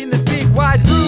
in this big wide room.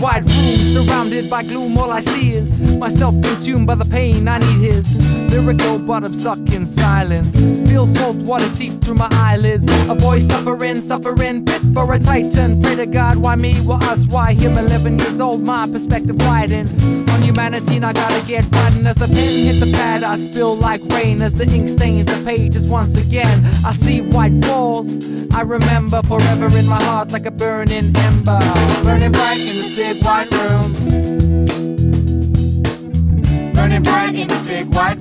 wide room surrounded by gloom all i see is myself consumed by the pain i need his. Lyrical but of sucking silence. Feel salt water seep through my eyelids. A boy suffering suffering fit for a titan. Pray to god why me? Why us? Why him 11 years old my perspective widened. Humanity, and I gotta get riding. As the pen hit the pad, I spill like rain. As the ink stains the pages once again, I see white walls. I remember forever in my heart like a burning ember. Burning bright in this big white room. Burning bright in this big white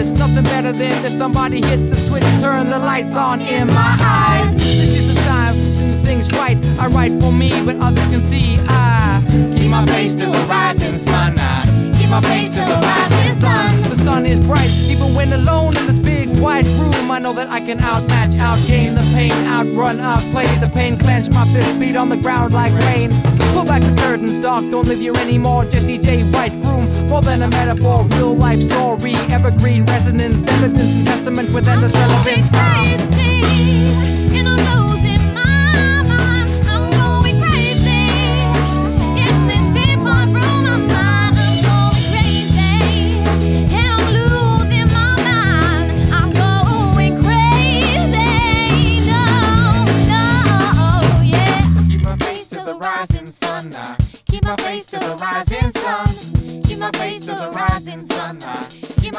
this, nothing better than this. Somebody hit the switch, turn the lights on in my eyes. This is the time to do things right. I write for me, but others can see. I keep my face to the rising sun. I keep my face to the rising sun. The sun is bright, even when alone in this big white room. I know that I can outmatch, outgame the pain, outrun, outplay the pain. Clench my fist, beat on the ground like rain. Pull back the curtains, dark, don't live here anymore. Jessie J. White room, more than a metaphor, real life story, evergreen resonance, evidence and testament with endless relevance.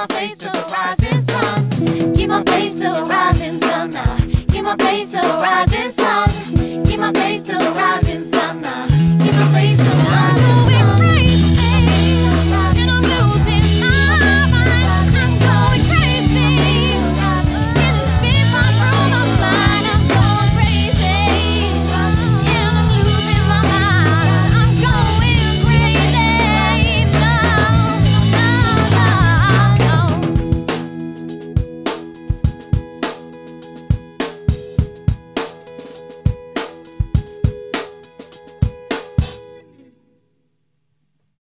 my face to the rising sun. Keep my face to the rising sun.